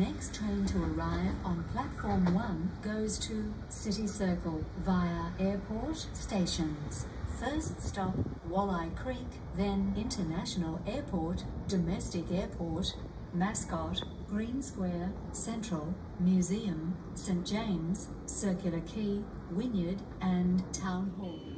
next train to arrive on platform 1 goes to City Circle via airport stations. First stop Wolli Creek, then International Airport, Domestic Airport, Mascot, Green Square, Central, Museum, St James, Circular Quay, Wynyard and Town Hall.